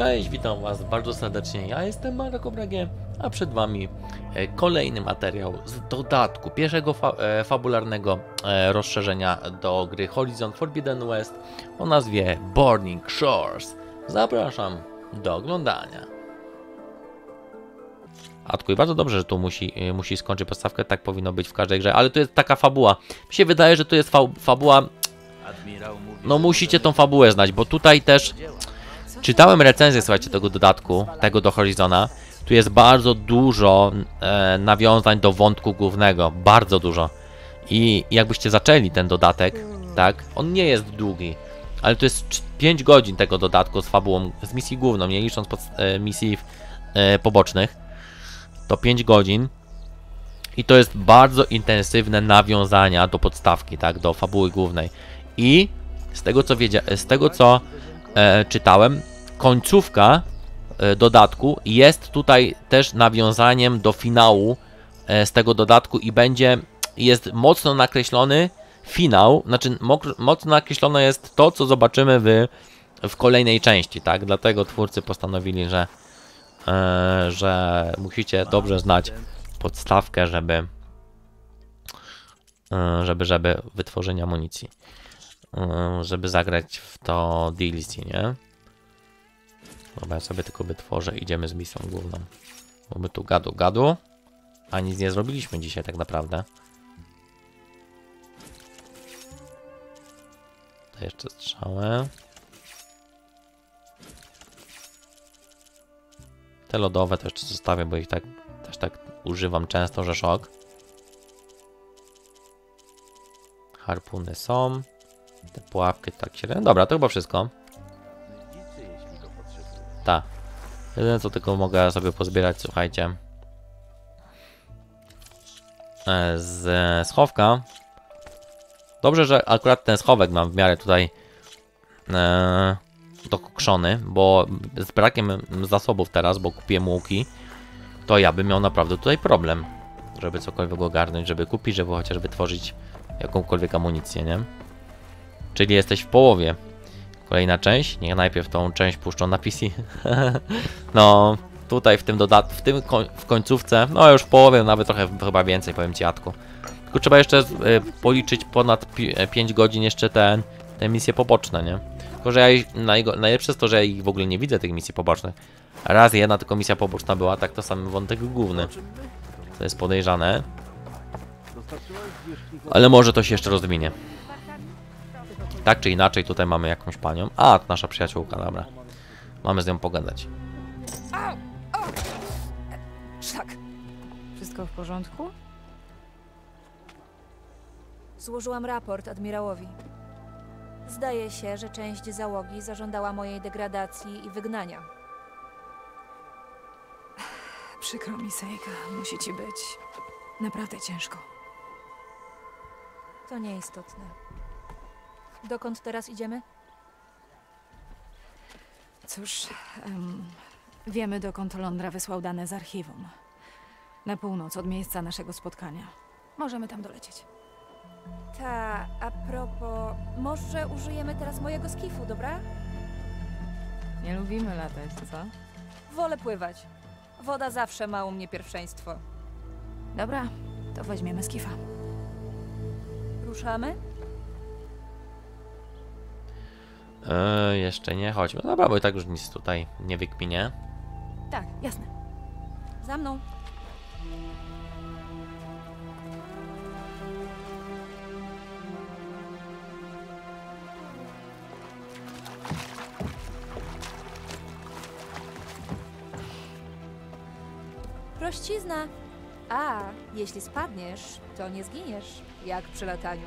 Cześć, witam Was bardzo serdecznie. Ja jestem Marek Brage, a przed Wami e, kolejny materiał z dodatku pierwszego fa e, fabularnego e, rozszerzenia do gry Horizon Forbidden West o nazwie Burning Shores. Zapraszam do oglądania. Atku, i bardzo dobrze, że tu musi, musi skończyć podstawkę, tak powinno być w każdej grze, ale to jest taka fabuła. Mi się wydaje, że to jest fa fabuła, no musicie tą fabułę znać, bo tutaj też Czytałem recenzję, słuchajcie, tego dodatku, tego do Horizona. Tu jest bardzo dużo e, nawiązań do wątku głównego, bardzo dużo. I jakbyście zaczęli ten dodatek, tak, on nie jest długi, ale to jest 5 godzin tego dodatku z fabułą, z misji główną, nie licząc pod, e, misji e, pobocznych, to 5 godzin. I to jest bardzo intensywne nawiązania do podstawki, tak, do fabuły głównej. I z tego co wiedzia z tego co e, czytałem, końcówka e, dodatku jest tutaj też nawiązaniem do finału e, z tego dodatku i będzie, jest mocno nakreślony finał, znaczy mocno nakreślone jest to, co zobaczymy w, w kolejnej części, tak? Dlatego twórcy postanowili, że, e, że musicie dobrze znać podstawkę, żeby, żeby, żeby wytworzenie amunicji żeby zagrać w to DLC, nie? Dobra, ja sobie tylko wytworzę, idziemy z misją główną. Bo my tu gadu gadu, a nic nie zrobiliśmy dzisiaj tak naprawdę. To jeszcze strzałę. Te lodowe jeszcze zostawię, bo ich tak też tak używam często, że szok. Harpuny są. Te pułapki tak się. Dobra, to chyba wszystko. Tak. Jedyne co tylko mogę sobie pozbierać, słuchajcie. e, Z schowka. Dobrze, że akurat ten schowek mam w miarę tutaj e, dokokszony, bo z brakiem zasobów teraz, bo kupiłem łuki, to ja bym miał naprawdę tutaj problem, żeby cokolwiek ogarnąć, żeby kupić, żeby chociaż wytworzyć jakąkolwiek amunicję, nie? Czyli jesteś w połowie. Kolejna część. Niech najpierw tą część puszczą na PC. no, tutaj w tym dodatku, w tym w końcówce, no już w połowie, nawet trochę chyba więcej, powiem ci Jatku. Tylko trzeba jeszcze y, policzyć ponad 5 godzin jeszcze te, te misje poboczne, nie? Tylko, że ja ich, najlepsze jest to, że ja ich w ogóle nie widzę, tych misji pobocznych. Raz jedna tylko misja poboczna była, tak to sam wątek główny. To jest podejrzane, ale może to się jeszcze rozwinie. Tak czy inaczej, tutaj mamy jakąś panią. A, to nasza przyjaciółka, dobra. Mamy z nią pogadać. Szlak. Wszystko w porządku? Złożyłam raport admirałowi. Zdaje się, że część załogi zażądała mojej degradacji i wygnania. Przykro mi, Sejka. Musi ci być naprawdę ciężko. To nieistotne. Dokąd teraz idziemy? Cóż, em, wiemy dokąd Londra wysłał dane z archiwum. Na północ od miejsca naszego spotkania. Możemy tam dolecieć. Ta, a propos, może użyjemy teraz mojego skifu, dobra? Nie lubimy latać, co? Wolę pływać. Woda zawsze ma u mnie pierwszeństwo. Dobra, to weźmiemy skifa. Ruszamy? E, jeszcze nie, chodźmy. Dobra, bo i tak już nic tutaj nie wykminie. Tak, jasne. Za mną. Prościzna. A, jeśli spadniesz, to nie zginiesz, jak przy lataniu.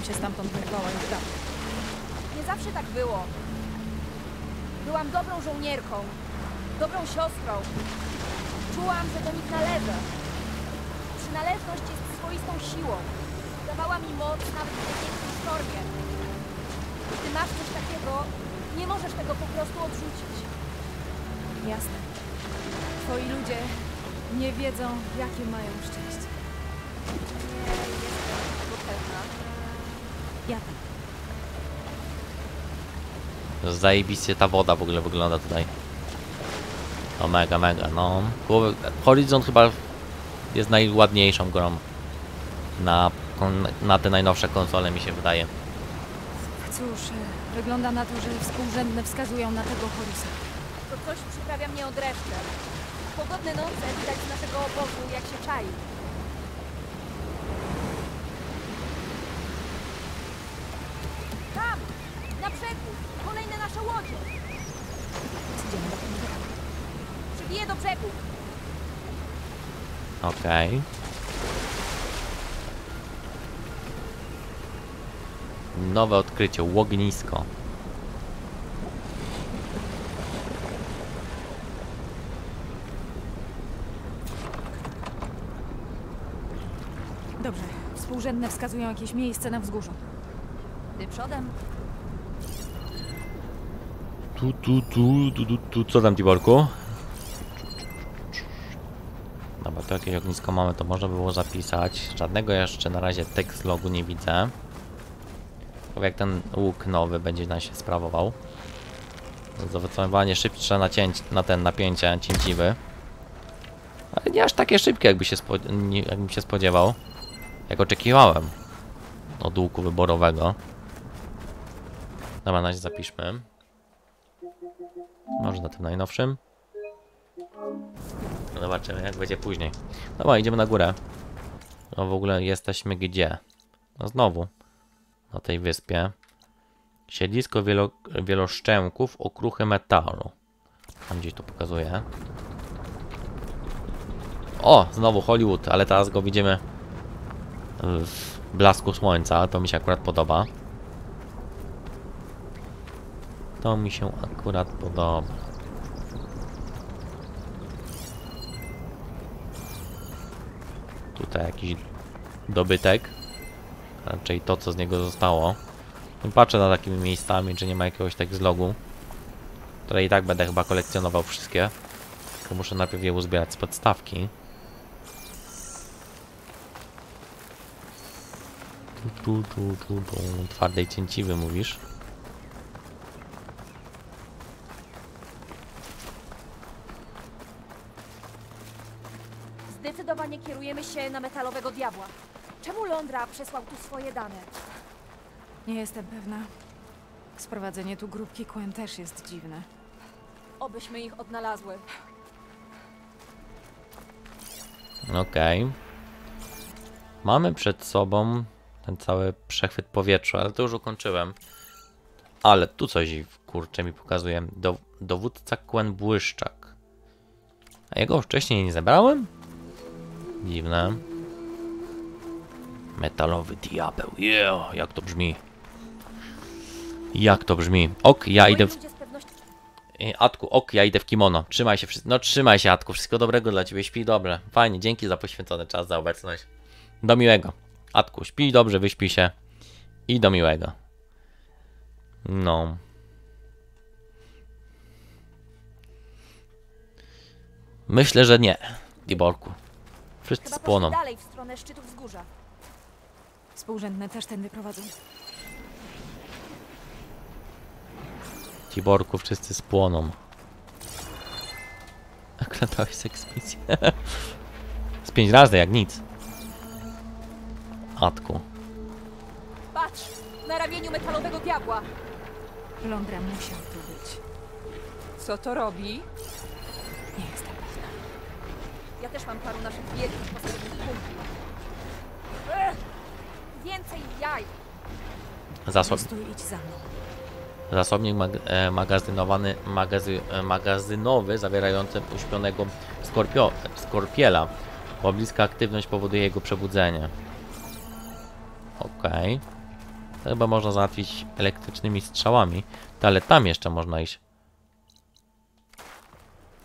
Bym się stamtąd wyrwała już dawno. Nie zawsze tak było. Byłam dobrą żołnierką, dobrą siostrą. Czułam, że do nich należę. Przynależność jest swoistą siłą. Dawała mi moc nawet w największym sztormie. Gdy masz coś takiego, nie możesz tego po prostu odrzucić. Jasne. Twoi ludzie nie wiedzą, jakie mają szczęście. Nie jestem tego pewna. Ja tak. Zajebiście ta woda w ogóle wygląda tutaj. O mega, mega, no. Głowy- Horizon chyba jest najładniejszą grą na, na te najnowsze konsole mi się wydaje. Cóż, e, wygląda na to, że współrzędne wskazują na tego Horusa. To coś przyprawia mnie od reszty. Pogodne noce widać z naszego obozu, jak się czai. Tam! Na brzegu! Kolejne nasze łodzie! Idziemy do tego. Przybiję do brzegu! Okej. Nowe odkrycie, łognisko. Dobrze, współrzędne wskazują jakieś miejsce na wzgórzu. Ty przodem. Tu, tu, tu, tu, tu, tu. Co tam, Tiborku? Dobra, to jakieś ognisko mamy, to można było zapisać. Żadnego jeszcze na razie tekst logu nie widzę. Ciekawe, jak ten łuk nowy będzie nam się sprawował. Zawycowanie szybsze nacięcie, na ten napięcie cięciwy. Ale nie aż takie szybkie, jakby się, nie, jakbym się spodziewał. Jak oczekiwałem. Od łuku wyborowego. Dobra, na razie zapiszmy. Może na tym najnowszym. Zobaczymy jak będzie później. Dobra, idziemy na górę. No w ogóle jesteśmy gdzie? No znowu. Na tej wyspie. Siedlisko wielo, wieloszczęków okruchy metalu. Tam gdzieś to pokazuje. O! Znowu Hollywood, ale teraz go widzimy w blasku słońca. To mi się akurat podoba. To mi się akurat podoba. Tutaj jakiś dobytek. Raczej to, co z niego zostało. Patrzę na takimi miejscami, czy nie ma jakiegoś tak zlogu. Które i tak będę chyba kolekcjonował wszystkie. Tylko muszę najpierw je uzbierać z podstawki. Tu, tu, tu, tu, tu. Twardej cięciwy mówisz? Zdecydowanie kierujemy się na metalowego diabła. Czemu Londra przesłał tu swoje dane? Nie jestem pewna. Sprowadzenie tu grupki Quen też jest dziwne. Obyśmy ich odnalazły. Okej. Mamy przed sobą ten cały przechwyt powietrza, ale to już ukończyłem. Ale tu coś kurczę mi pokazuje. Do, dowódca Quen Błyszczak. A jego wcześniej nie zebrałem? Dziwne. Metalowy diabeł. Yeah, jak to brzmi. Jak to brzmi. Ok, ja idę w Ej, Atku, ok, ja idę w kimono. Trzymaj się. No trzymaj się, Atku. Wszystkiego dobrego dla ciebie. Śpij dobrze. Fajnie, dzięki za poświęcony czas, za obecność. Do miłego. Atku, śpij dobrze, wyśpij się. I do miłego. No. Myślę, że nie. Diborku. Wszyscy spłoną. dalej w stronę szczytu wzgórza. Współrzędne też tędy prowadzą. Tiborku, wszyscy spłoną. Oglądałeś eksmisję? Z pięć razy, jak nic. Atku. Patrz! Na ramieniu metalowego diabła! Londra musiał tu być. Co to robi? Nie jestem pewna. Ja też mam paru naszych wielkich posterunków kumpli. Więcej jaj! Zasob, zasobnik mag, e, magazynowany, magazy, e, magazynowy zawierający uśpionego skorpio, skorpiela. Pobliska aktywność powoduje jego przebudzenie. Okej. To chyba można załatwić elektrycznymi strzałami. To, ale tam jeszcze można iść.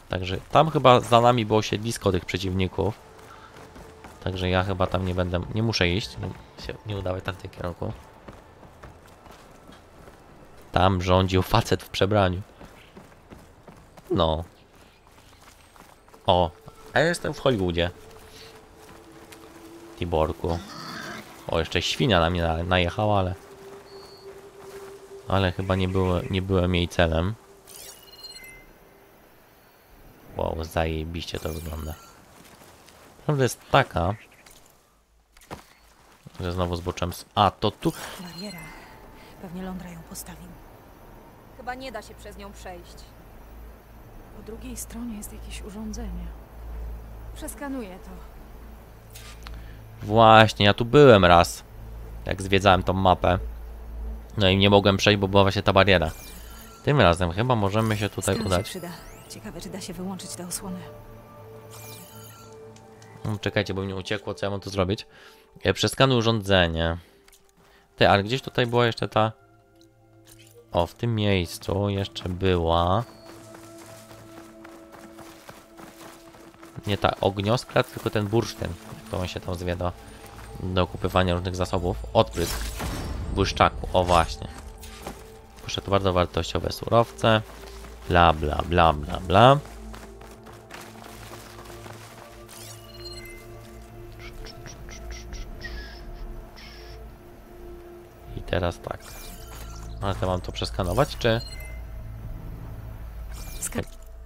Także tam chyba za nami było siedlisko tych przeciwników. Także ja chyba tam nie będę, nie muszę iść, nie, się nie udawać tam w tym kierunku. Tam rządził facet w przebraniu. No. O, a ja jestem w Hollywoodzie. Tiborku. O, jeszcze świnia na mnie na- najechała, ale... Ale chyba nie, było, nie byłem jej celem. Wow, zajebiście to wygląda. Prawda jest taka, że znowu zboczyłem z... A, to tu... Bariera. Pewnie Londra ją postawił. Chyba nie da się przez nią przejść. Po drugiej stronie jest jakieś urządzenie. Przeskanuję to. Właśnie, ja tu byłem raz, jak zwiedzałem tą mapę. No i nie mogłem przejść, bo była właśnie ta bariera. Tym razem chyba możemy się tutaj się udać. przyda. Ciekawe, czy da się wyłączyć tę osłonę. Mm, Czekajcie, bo mi uciekło, co ja mam tu zrobić. E, Przeskanuj urządzenie. Ty, ale gdzieś tutaj była jeszcze ta... O, w tym miejscu jeszcze była... Nie ta ognioskra, tylko ten bursztyn. On się tam zwie do, do różnych zasobów. Odprysk błyszczaku, o właśnie. Proszę, to bardzo wartościowe surowce. Bla, bla, bla, bla, bla. Teraz tak. Ale to mam to przeskanować, czy... Skan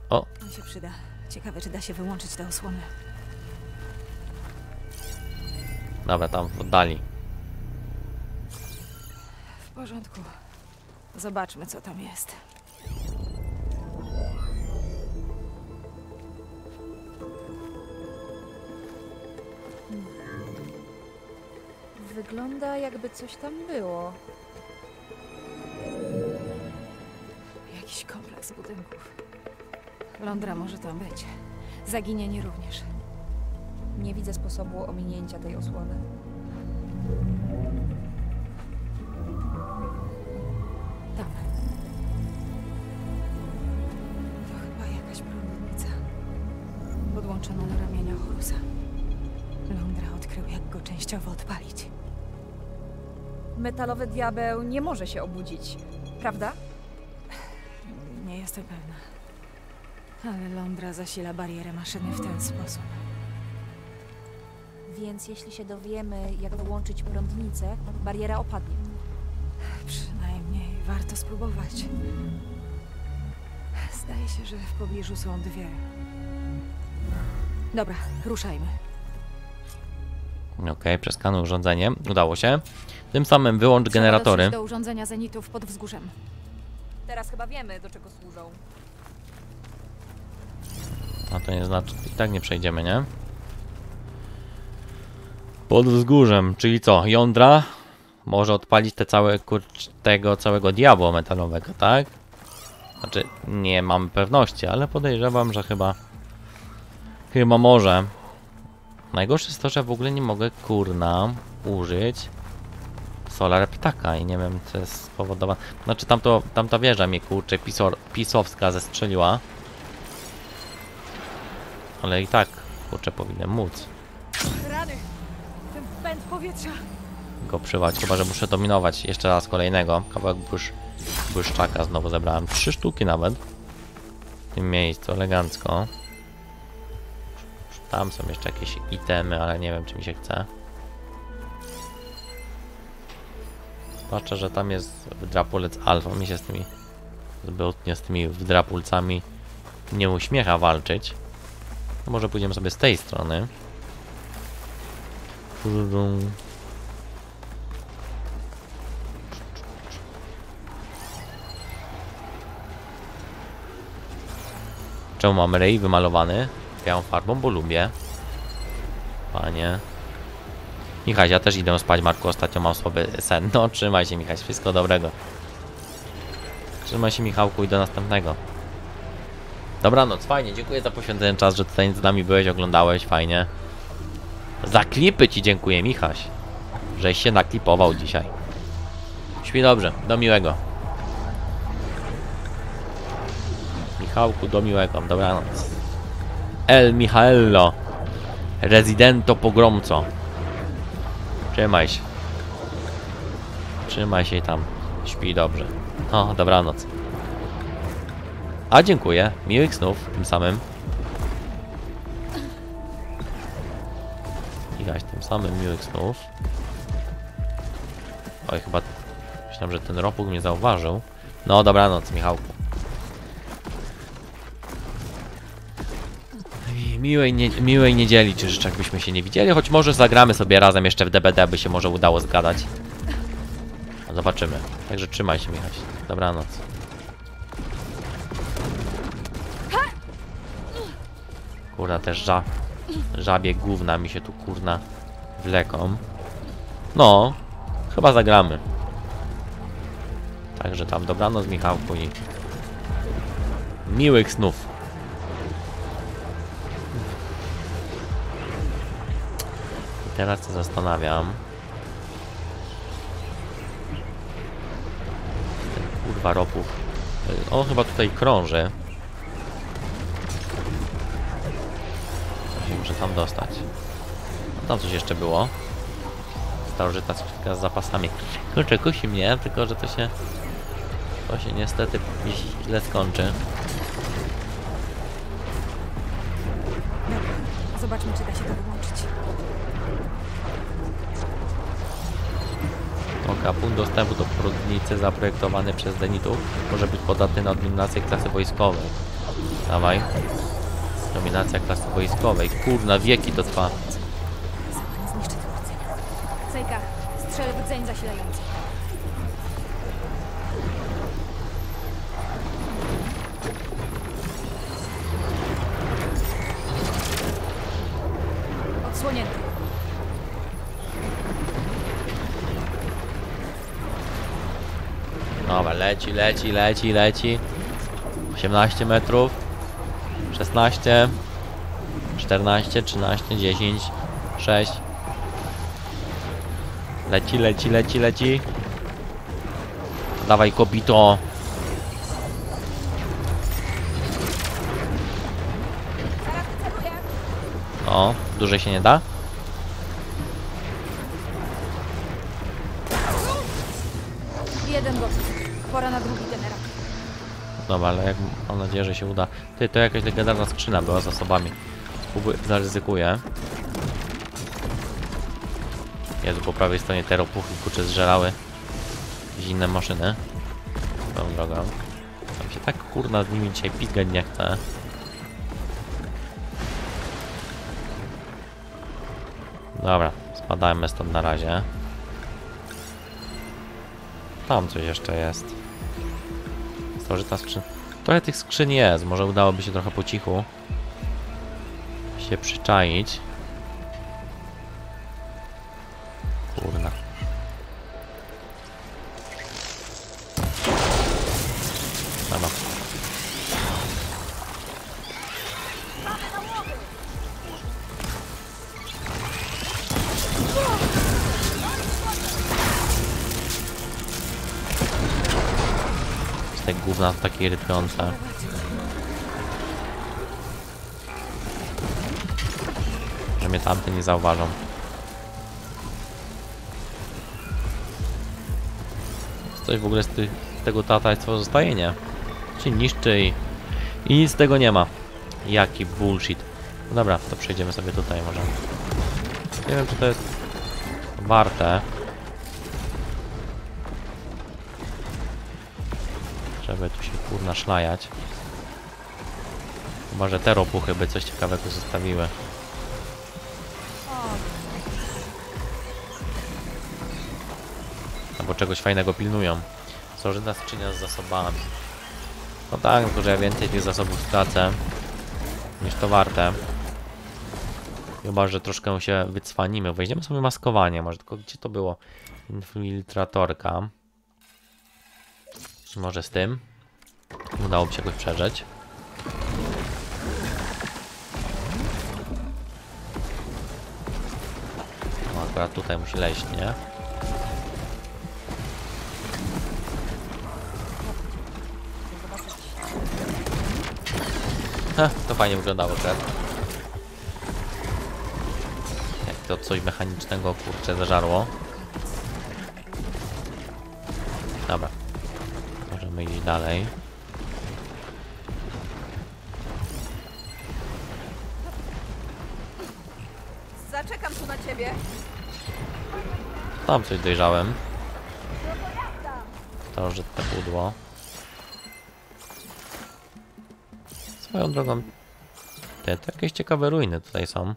O, On się przyda. Ciekawe, czy da się wyłączyć tę osłonę. dobra, tam w oddali. W porządku. Zobaczmy, co tam jest. Wygląda jakby coś tam było. Jakiś kompleks budynków. Londra może tam być. Zaginienie również. Nie widzę sposobu ominięcia tej osłony. Tam. To chyba jakaś prądnica. Podłączona do ramienia Horusa. Londra odkrył, jak go częściowo. Metalowy diabeł nie może się obudzić, prawda? Nie jestem pewna. Ale Londra zasila barierę maszyny w ten sposób. Więc jeśli się dowiemy, jak wyłączyć prądnicę, bariera opadnie. Przynajmniej warto spróbować. Zdaje się, że w pobliżu są dwie. Dobra, ruszajmy. Okej, przeskanuj urządzenie. Udało się. Tym samym wyłącz Trzeba generatory. do urządzenia zenitów pod wzgórzem. Teraz chyba wiemy, do czego służą. A to nie znaczy, i tak nie przejdziemy, nie? Pod wzgórzem, czyli co? Jądra może odpalić te całe kurcz, tego całego diabła metalowego, tak? Znaczy, nie mamy pewności, ale podejrzewam, że chyba chyba może. Najgorsze jest to, że w ogóle nie mogę kurna użyć Solar Ptaka i nie wiem, co jest spowodowane. Znaczy, tamto, tamta wieża mnie kurczę pisor, pisowska zestrzeliła. Ale i tak, kurczę, powinienem móc Rany! Ten pęd powietrza! go przywać, chyba że muszę dominować jeszcze raz kolejnego. Kawałek błysz, błyszczaka znowu zebrałem. Trzy sztuki nawet. W tym miejscu, elegancko. Tam są jeszcze jakieś itemy, ale nie wiem czy mi się chce. Patrzę, że tam jest wdrapulec alfa. Mi się z tymi zbytnio z tymi wdrapulcami nie uśmiecha walczyć. No może pójdziemy sobie z tej strony. Czemu mam rej wymalowany białą farbą? Bo lubię. Panie. Michał, ja też idę spać, Marku. Ostatnio mam słaby sen. No, trzymaj się, Michał. Wszystko dobrego. Trzymaj się, Michałku, i do następnego. Dobranoc, fajnie. Dziękuję za poświęcony czas, że tutaj z nami byłeś, oglądałeś. Fajnie. Za klipy ci dziękuję, Michaś. Żeś się naklipował dzisiaj. Śpi dobrze. Do miłego. Michałku, do miłego. Dobranoc. El Michaello. Rezydento pogromco. Trzymaj się. Trzymaj się tam. Śpi dobrze. O, dobranoc. A dziękuję. Miłych snów tym samym. Igaś tym samym miłych snów. Oj, chyba myślałem, że ten ropuk mnie zauważył. No, dobranoc, Michałku. Miłej, nie, miłej niedzieli, czy życzę, jakbyśmy się nie widzieli, choć może zagramy sobie razem jeszcze w DBD, by się może udało zgadać. Zobaczymy. Także trzymaj się, Michał. Dobranoc. Kurna, też ża... żabie gówna mi się tu kurna wleką. No, chyba zagramy. Także tam dobranoc Michałku i miłych snów. Teraz się zastanawiam. Ten kurwa ropów. On chyba tutaj krąży. Muszę tam dostać. A tam coś jeszcze było. Starożytna skrzynka z zapasami. Kurczę, kusi mnie, tylko że to się... To się niestety źle skończy. Oka, punkt dostępu do prudnicy zaprojektowany przez Zenitów może być podatny na dominację klasy wojskowej. Dawaj. Dominacja klasy wojskowej. Kurna, wieki to trwa. Zniszczy tego rdzenia. Sejka, strzelę w zasilający. Odsłonięty. Dobra, leci, leci, leci, leci. 18 metrów. 16. 14, 13, 10, 6. Leci, leci, leci, leci. Dawaj, kobito. O, dłużej się nie da? Dobra, ale jak mam nadzieję, że się uda. Ty, to jakaś legendarna skrzyna była z zasobami. Spróbuję, zaryzykuję. Jezu, po prawej stronie te ropuchy kurczę zżerały jakieś inne maszyny. Tą drogą. Tam się tak kurna z nimi dzisiaj pizgać nie chce. Dobra, spadajmy stąd na razie. Tam coś jeszcze jest. Starożytna skrzyn... Trochę tych skrzyń jest, może udałoby się trochę po cichu się przyczaić. Te gówna to takie irytujące. Że mnie tamte nie zauważą. Coś w ogóle z, ty, tego tatajstwa zostaje, nie? Się niszczy i, i nic z tego nie ma. Jaki bullshit. No dobra, to przejdziemy sobie tutaj może. Nie wiem, czy to jest warte. Żeby tu się kurna szlajać. Chyba, że te ropuchy by coś ciekawego zostawiły. Albo czegoś fajnego pilnują. Sożyna skrzynia z zasobami. No tak, tylko że ja więcej tych zasobów stracę niż to warte. Chyba, że troszkę się wycwanimy. Weźmiemy sobie maskowanie. Może tylko gdzie to było? Infiltratorka. Może z tym. Udałoby się jakoś przeżyć. No akurat tutaj musi leźć, nie? Ha, to fajnie wyglądało, tak? to coś mechanicznego kurczę zażarło. Dobra. Możemy iść dalej. Tam coś dojrzałem. Starożytne pudło. Swoją drogą. Te, to jakieś ciekawe ruiny tutaj są.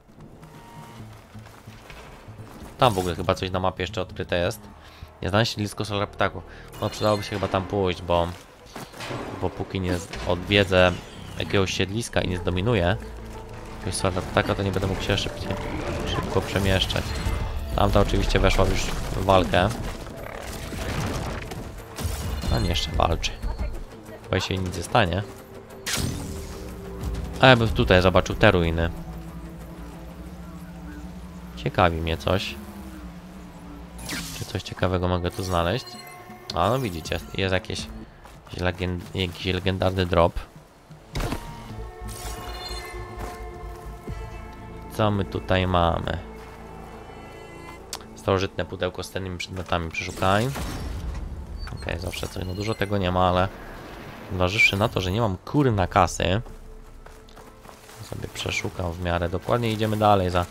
Tam w ogóle chyba coś na mapie jeszcze odkryte jest. Nie znam siedlisko solar ptaków. No przydałoby się chyba tam pójść, bo... Bo póki nie odwiedzę jakiegoś siedliska i nie zdominuję jakiegoś solar ptaka, to nie będę mógł się szybciej, szybko przemieszczać. Tamta oczywiście weszła już w walkę. A nie, jeszcze walczy. Chyba się nic nie stanie. A ja bym tutaj zobaczył te ruiny. Ciekawi mnie coś. Czy coś ciekawego mogę tu znaleźć? A no widzicie, jest jakieś, jakiś legendarny drop. Co my tutaj mamy? Starożytne pudełko z cennymi przedmiotami przeszukaj. Okej, zawsze coś. No dużo tego nie ma, ale zważywszy na to, że nie mam kury na kasy, sobie przeszukam w miarę dokładnie. Idziemy dalej za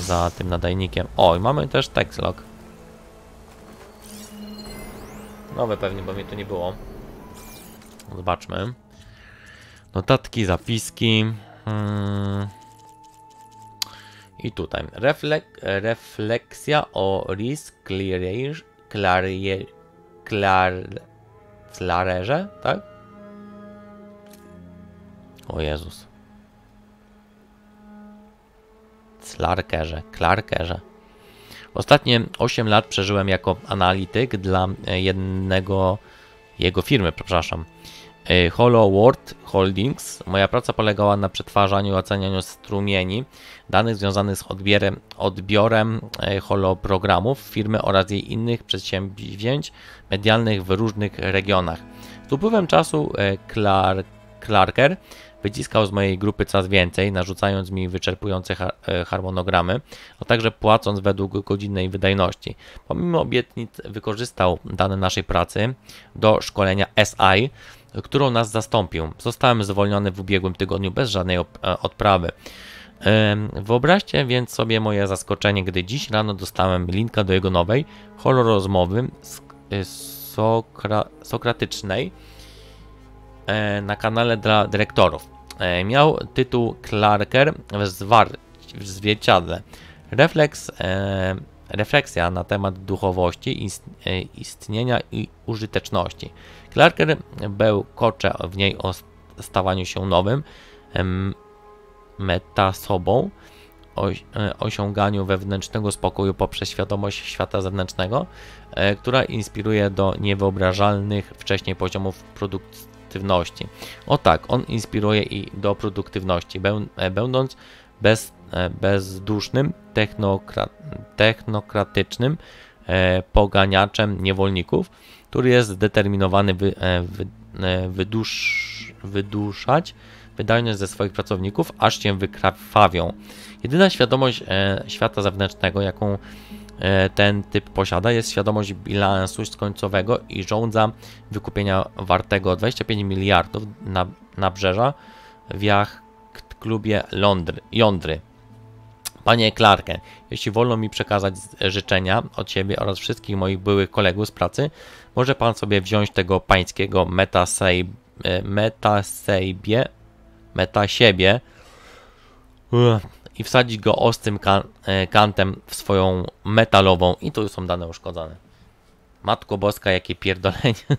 za tym nadajnikiem. O, i mamy też textlog. Nowe pewnie, bo mnie tu nie było. Zobaczmy. Notatki, zapiski. Hmm. I tutaj reflek refleksja o risk clearage, clarie, clar, clarerze, tak? O Jezus. Clarkerze, Clarkerze. Ostatnie 8 lat przeżyłem jako analityk dla jednego jego firmy, przepraszam. E, Holo World Holdings. Moja praca polegała na przetwarzaniu i ocenianiu strumieni danych związanych z odbierem, odbiorem e, holoprogramów firmy oraz jej innych przedsięwzięć medialnych w różnych regionach. Z upływem czasu e, Clark, Clarker wyciskał z mojej grupy coraz więcej, narzucając mi wyczerpujące har- e, harmonogramy, a także płacąc według godzinnej wydajności. Pomimo obietnic wykorzystał dane naszej pracy do szkolenia SI, którą nas zastąpił. Zostałem zwolniony w ubiegłym tygodniu bez żadnej e, odprawy. Wyobraźcie więc sobie moje zaskoczenie, gdy dziś rano dostałem linka do jego nowej horror rozmowy y, sokra- sokratycznej e, na kanale dla dyrektorów. E, Miał tytuł Clarker w, zwar- w zwierciadle. Refleks, e, refleksja na temat duchowości, ist- e, istnienia i użyteczności. Clarker bełkocze w niej o st- stawaniu się nowym, em, metasobą, oś- e, osiąganiu wewnętrznego spokoju poprzez świadomość świata zewnętrznego, e, która inspiruje do niewyobrażalnych wcześniej poziomów produktywności. O tak, on inspiruje i do produktywności, e, będąc bez, bezdusznym, technokra, technokratycznym poganiaczem niewolników, który jest zdeterminowany wy, e, wy, e, wydusz, wyduszać wydajność ze swoich pracowników, aż się wykrwawią. Jedyna świadomość e, świata zewnętrznego, jaką e, ten typ posiada, jest świadomość bilansu końcowego i żądza wykupienia wartego 25 miliardów na, nabrzeża w jacht klubie Londry, Jądry. Panie Clarken, jeśli wolno mi przekazać życzenia od siebie oraz wszystkich moich byłych kolegów z pracy, może pan sobie wziąć tego pańskiego metasej, e, metasiebie Uch, i wsadzić go ostrym kan, e, kantem w swoją metalową i tu są dane uszkodzone. Matko Boska, jakie pierdolenie.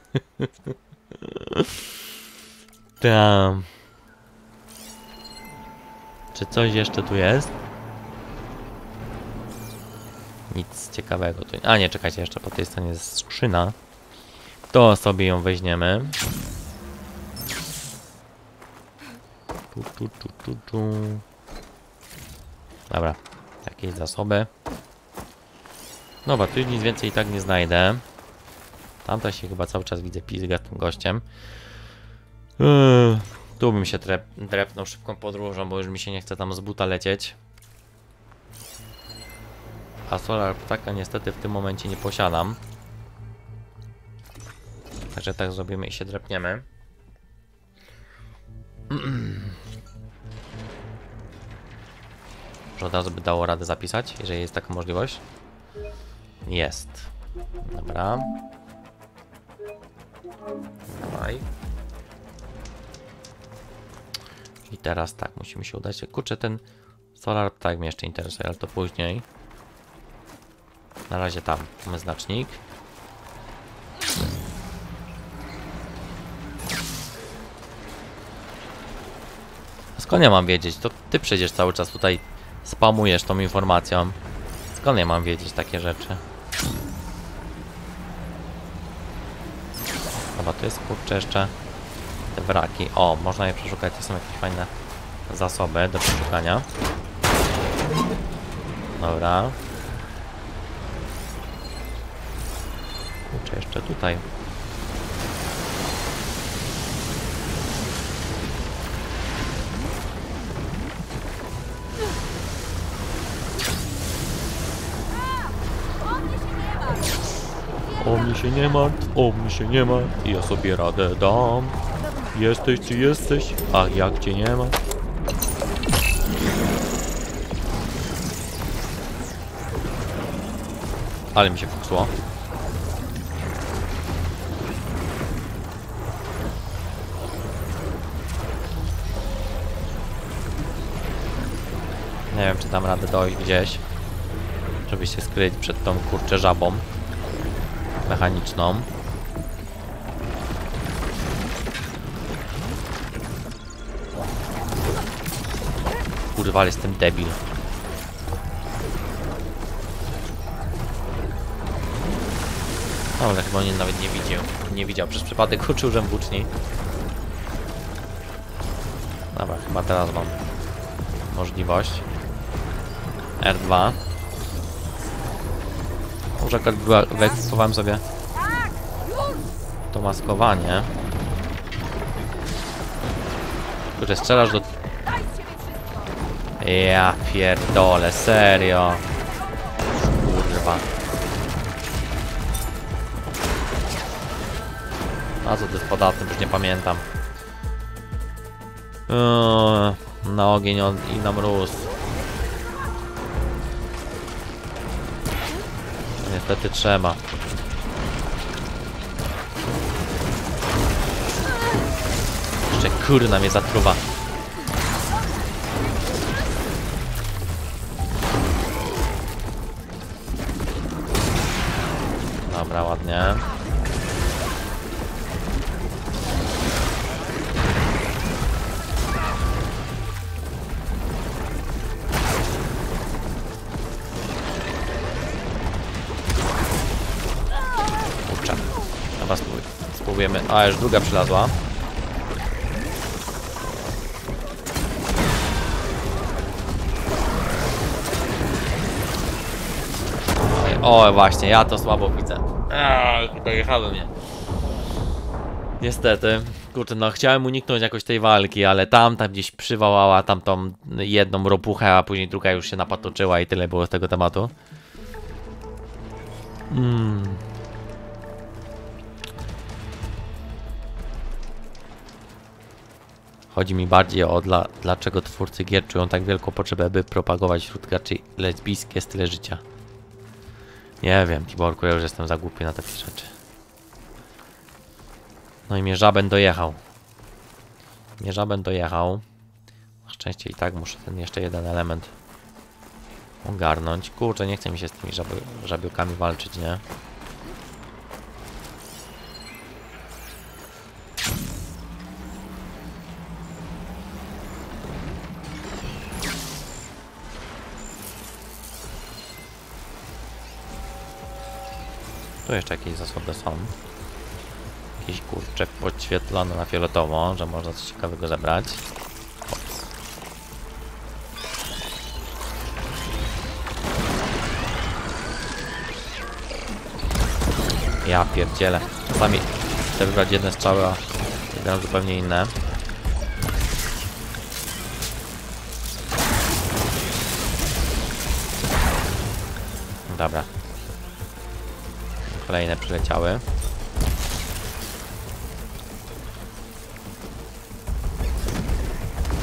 Tam. Czy coś jeszcze tu jest? Nic ciekawego tu. A nie, czekajcie, jeszcze po tej stronie jest skrzyna. To sobie ją weźmiemy. Tu, tu, tu, tu, tu. Dobra, jakieś zasoby. Dobra, tu już nic więcej i tak nie znajdę. Tamta się chyba cały czas widzę pizga tym gościem. Eee, tu bym się trep, drepnął szybką podróżą, bo już mi się nie chce tam z buta lecieć. A Solar Ptaka niestety w tym momencie nie posiadam. Także tak zrobimy i się drepniemy. Może od razu by dało radę zapisać, jeżeli jest taka możliwość. Jest. Dobra. Dawaj. I teraz tak, musimy się udać. Kurczę, ten Solar tak mnie jeszcze interesuje, ale to później. Na razie tam mamy znacznik. Skąd ja mam wiedzieć? To ty przecież cały czas tutaj spamujesz tą informacją. Skąd ja mam wiedzieć takie rzeczy? Dobra, to jest kurczę jeszcze te wraki. O, można je przeszukać, to są jakieś fajne zasoby do przeszukania. Dobra. Kurczę, jeszcze tutaj. O mnie się nie martw, o mnie się nie martw, ja sobie radę dam. Jesteś czy jesteś? A jak cię nie ma? Ale mi się fuksło. Nie wiem, czy dam radę dojść gdzieś, żeby się skryć przed tą kurczę żabą mechaniczną. Kurwa, ale jestem debil. Ale chyba nie, nawet nie widział. Nie widział. Przez przypadek uczułem włóczni. Dobra, chyba teraz mam możliwość. R2. Może akurat wyeksplorowałem sobie to maskowanie. Które strzelasz do... Ja pierdolę, serio. Kurwa. A co to jest podatny, już nie pamiętam. Eee, na ogień i na mróz. Niestety trzeba. Jeszcze kurna mnie zatruwa. Dobra, ładnie. A, już druga przylazła. O, właśnie, ja to słabo widzę. Ach, dojechałem mnie. Niestety. Kurczę, no chciałem uniknąć jakoś tej walki, ale tamta gdzieś przywołała tamtą jedną ropuchę, a później druga już się napatoczyła i tyle było z tego tematu. Mm. Chodzi mi bardziej o dla, dlaczego twórcy gier czują tak wielką potrzebę, by propagować wśród graczy lesbijskie style życia. Nie wiem, Tiborku, ja już jestem za głupi na takie rzeczy. No i mnie dojechał. Mnie dojechał. Na szczęście i tak muszę ten jeszcze jeden element ogarnąć. Kurczę, nie chce mi się z tymi żaby, żabiokami walczyć, nie? Tu jeszcze jakieś zasoby są. Jakiś kurczek podświetlony na fioletowo, że można coś ciekawego zebrać. Ja pierdzielę. Czasami chcę wybrać jedne strzały, a jeden zupełnie inne. Dobra. Kolejne przyleciały.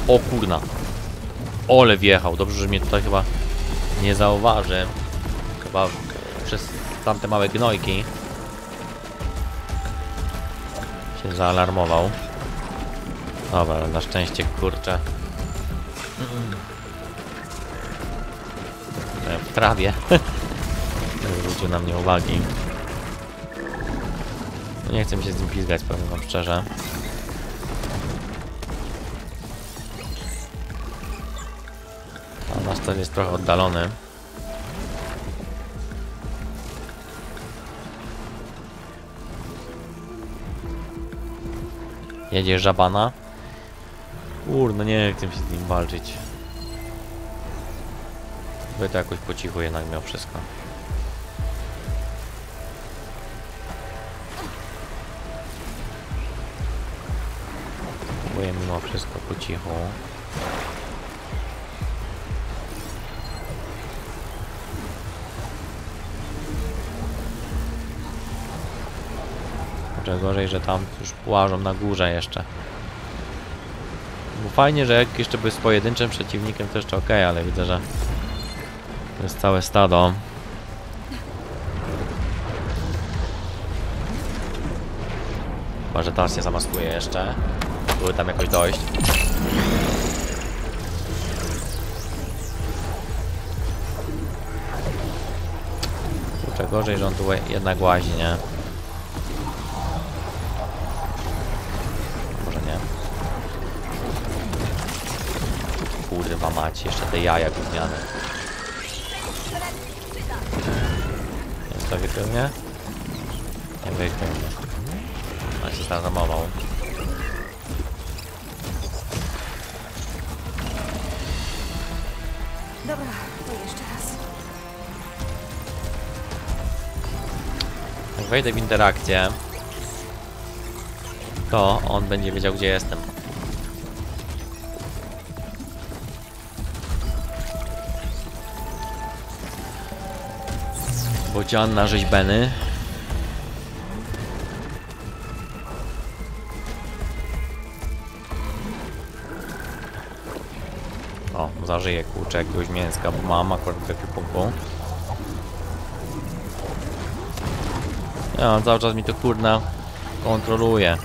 O kurna. Ole wjechał. Dobrze, że mnie tutaj chyba nie zauważy. Chyba przez tamte małe gnojki się zaalarmował. Dobra, na szczęście kurczę. E, W trawie. Zwrócił na mnie uwagi. Nie chcę się z nim pizgać, powiem wam szczerze. A nasz cel jest trochę oddalony. Jedzie żabana. Kurde, nie chcę się z nim walczyć. By to jakoś po cichu jednak miał wszystko. Próbuję mimo wszystko po cichu. Może gorzej, że tam już łażą na górze jeszcze. Bo fajnie, że jak jeszcze by z pojedynczym przeciwnikiem to jeszcze ok, ale widzę, że to jest całe stado. Chyba, że teraz się zamaskuje jeszcze. Były tam jakoś dojść. Kurczę, gorzej, że on tu jednak łazi, nie? Może nie. Kurwa mać, jeszcze te jaja gówniane. Jest to wychylnie? Nie wychylnie. On się zaramował. Dobra, to jeszcze raz. Jak wejdę w interakcję, to on będzie wiedział, gdzie jestem. Bocian na rzeźbeny. Zażyję kurczę jakiegoś mięska, bo mam akurat w ekwipunku. Ja, cały czas mi to kurna kontroluje.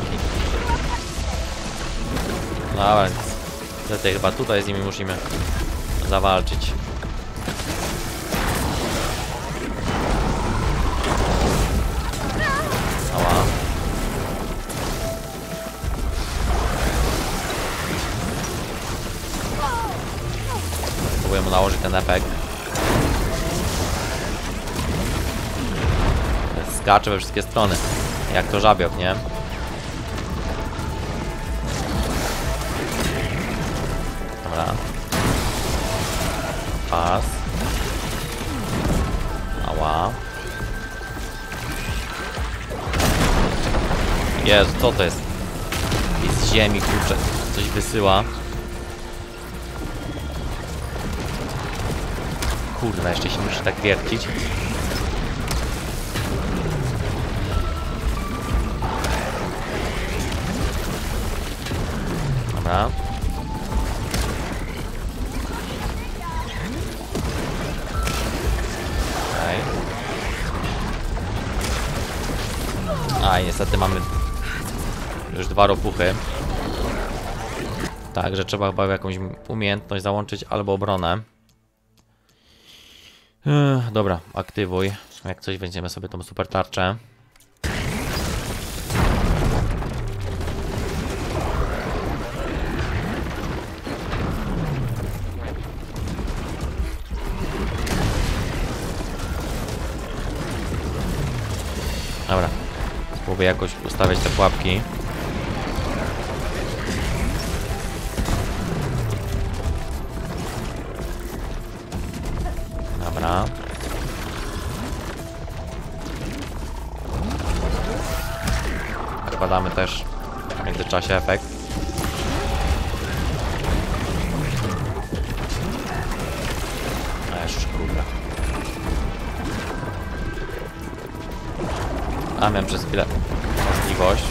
Kurczaki. No więc chyba tutaj z nimi musimy zawalczyć. Ała. Mu nałożyć ten efekt. Skacze we wszystkie strony. Jak to żabiok, nie? Jezu, co to jest? I z ziemi, kurczę, coś wysyła. Kurwa, jeszcze się musi tak wiercić. Dobra. Okej. A, niestety mamy już dwa ropuchy. Także trzeba chyba jakąś umiejętność załączyć albo obronę. Ech, dobra, aktywuj. Jak coś będziemy sobie tą super tarczę. Dobra. Spróbuję jakoś ustawiać te pułapki. Międzyczasie efekt. A jeszcze kurde. A miałem przez chwilę możliwość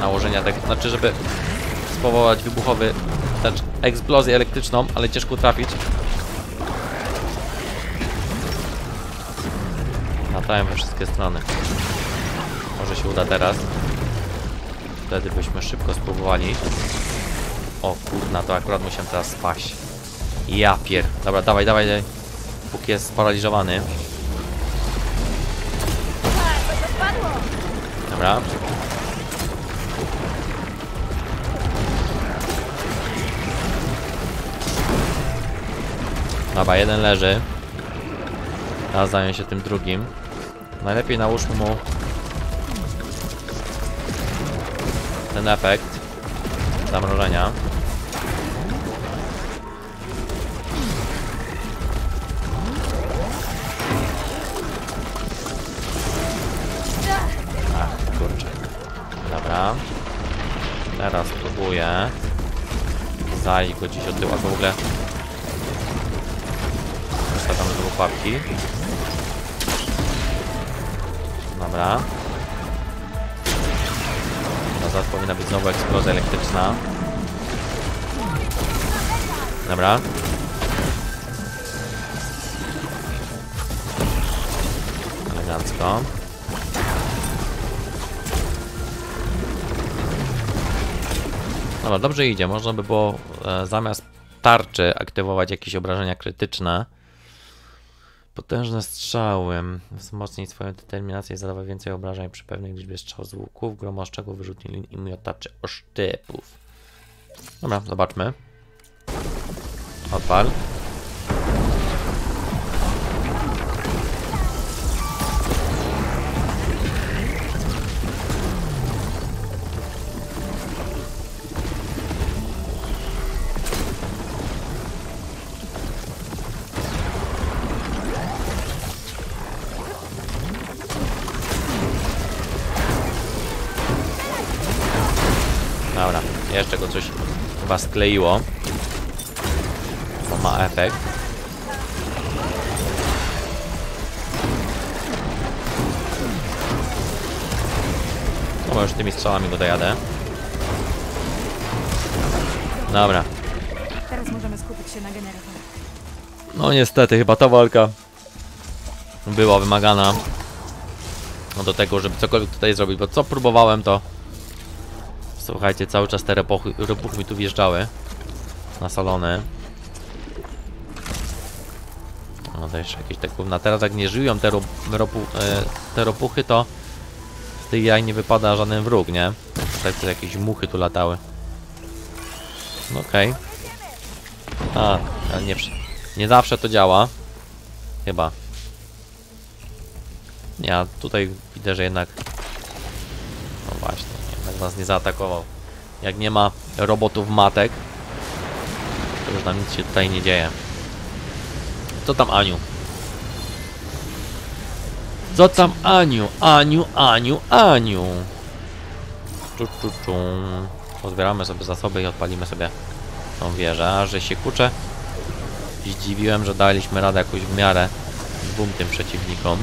nałożenia tego, znaczy żeby spowodować wybuchowy, znaczy eksplozję elektryczną, ale ciężko trafić. Latałem we wszystkie strony. Może się uda teraz. Wtedy byśmy szybko spróbowali. O kurna, to akurat musiałem teraz spaść. Ja pier... Dobra, dawaj, dawaj, dawaj. Póki jest sparaliżowany. Dobra. Dobra, jeden leży. Teraz zająć się tym drugim. Najlepiej nałóżmy mu ten efekt zamrożenia. Ach, kurczę. Dobra. Teraz próbuję zajść go gdzieś od tyłu, w ogóle Stawiamy do łopatki. Dobra. Powinna być znowu eksplozja elektryczna. Dobra. Elegancko. Dobra, dobrze idzie. Można by było e, zamiast tarczy aktywować jakieś obrażenia krytyczne. Potężne strzały. Wzmocnij swoją determinację i zadawać więcej obrażeń przy pewnej liczbie strzał z łuków, grom oszczegów, wyrzutni lin i miotaczy osztypów. Dobra, zobaczmy. Odpal. Skleiło. Bo ma efekt. No już tymi strzałami go dojadę. Dobra. Teraz możemy skupić się na generatorach. No niestety, chyba ta walka była wymagana no do tego, żeby cokolwiek tutaj zrobić, bo co próbowałem to słuchajcie, cały czas te repuchy mi tu wjeżdżały na salony no to jeszcze jakieś tak na teraz jak nie żyją te, ro, ropu, e, te ropuchy to z tych jaj nie wypada żaden wróg, nie? Tak to jakieś muchy tu latały no okej a, ale nie, nie zawsze to działa. Chyba. Ja tutaj widzę, że jednak... No właśnie, nas nie zaatakował. Jak nie ma robotów matek, to już nam nic się tutaj nie dzieje. Co tam Aniu? Co tam Aniu? Aniu, Aniu, Aniu! Czu, czu, czu. Pozbieramy sobie zasoby i odpalimy sobie tą wieżę, że się kuczę zdziwiłem, że daliśmy radę jakoś w miarę dwóm tym przeciwnikom.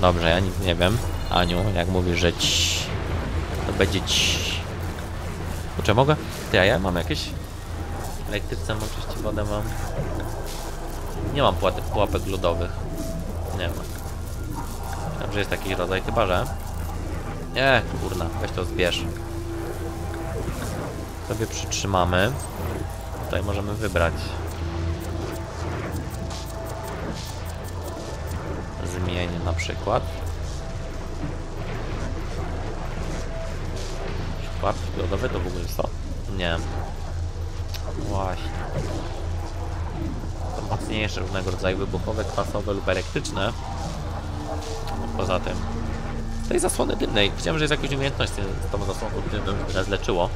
Dobrze, ja nic nie wiem. Aniu, jak mówisz, że ci, to będzie ci. Kurczę, mogę? Ty, a ja mam jakieś elektryczne moczyści wodę mam. Nie mam pułapek, pułapek lodowych. Nie ma. Myślałem, że jest taki rodzaj, chyba że. Nie, kurna, weź to zbierz sobie przytrzymamy. Tutaj możemy wybrać. Zmienię na przykład. Pułapki lodowe to w ogóle co? Nie. Właśnie. to mocniejsze, różnego rodzaju wybuchowe, kwasowe lub elektryczne. Poza tym, tej zasłony dymnej, widziałem, że jest jakaś umiejętność z tą zasłoną dymną, żeby nas leczyło.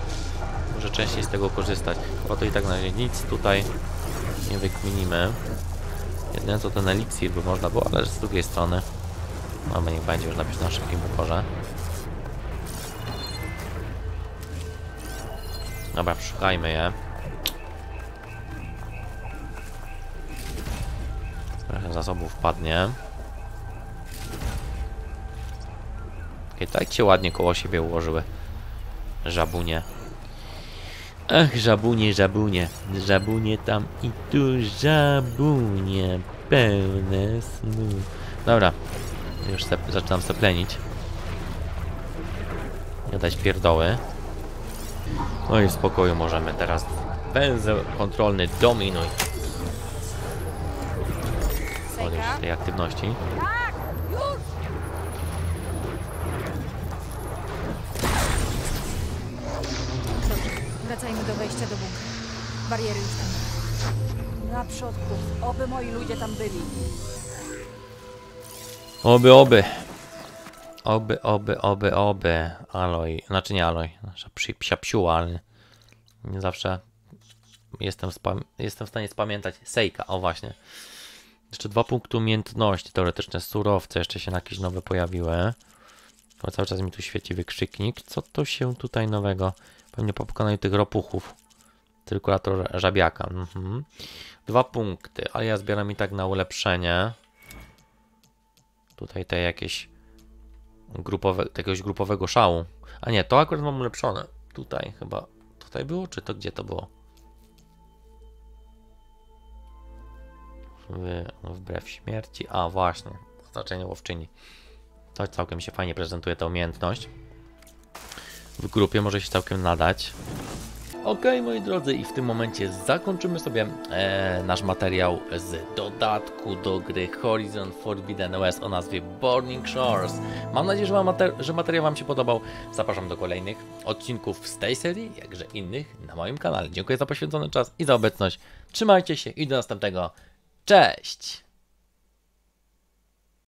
Może częściej z tego korzystać. Chyba to i tak na razie nic tutaj nie wykminimy. Jedyne co ten eliksir by można było, ale z drugiej strony mamy niech będzie już napisane na szybkim uporze. Dobra, szukajmy je. Trochę zasobów wpadnie. I tak cię ładnie koło siebie ułożyły. Żabunie. Ach, żabunie, żabunie. Żabunie tam i tu żabunie. Pełne snu. Dobra. Już se, zaczynam seplenić. Nie dać pierdoły. No i w spokoju możemy teraz węzeł kontrolny dominuj. Odejść z tej aktywności. Tak! Już! Dobrze, wracajmy do wejścia do bunkra. Bariery już tam. Na przodku. Oby moi ludzie tam byli. Oby, oby. Oby, oby, oby, oby. Aloj. Znaczy nie aloj. Nasza psi, psia psiuła, ale nie zawsze jestem, jestem w stanie spamiętać. Sejka, o właśnie. Jeszcze dwa punkty umiejętności teoretyczne. Surowce jeszcze się jakieś nowe pojawiły. Bo cały czas mi tu świeci wykrzyknik. Co to się tutaj nowego? Pewnie po pokonaniu tych ropuchów. Cyrkulator żabiaka. Mhm. Dwa punkty, ale ja zbieram i tak na ulepszenie. Tutaj te jakieś grupowe, jakiegoś grupowego szału. A nie, to akurat mam ulepszone. Tutaj chyba. Tutaj było, czy to gdzie to było? Wbrew śmierci. A właśnie, oznaczenie łowczyni. To całkiem się fajnie prezentuje ta umiejętność. W grupie może się całkiem nadać. Ok, moi drodzy, i w tym momencie zakończymy sobie e, nasz materiał z dodatku do gry Horizon Forbidden West o nazwie Burning Shores. Mam nadzieję, że, mater- że materiał Wam się podobał. Zapraszam do kolejnych odcinków z tej serii, jakże innych na moim kanale. Dziękuję za poświęcony czas i za obecność. Trzymajcie się i do następnego. Cześć!